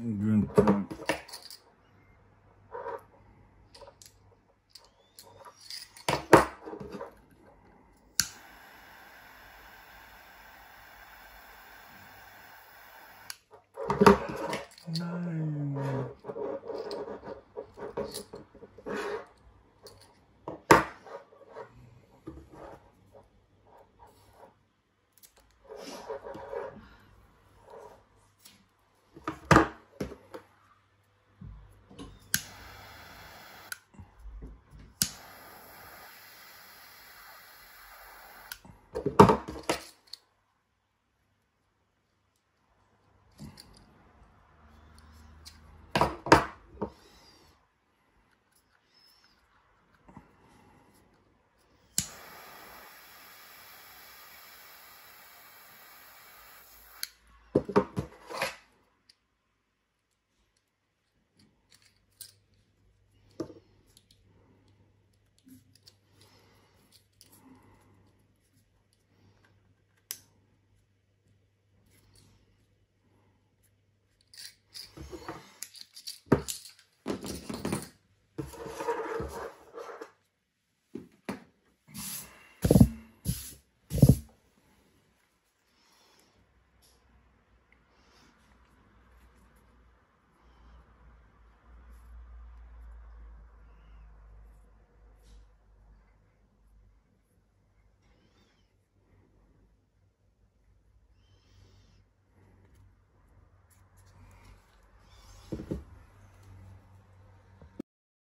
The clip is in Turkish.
Günther.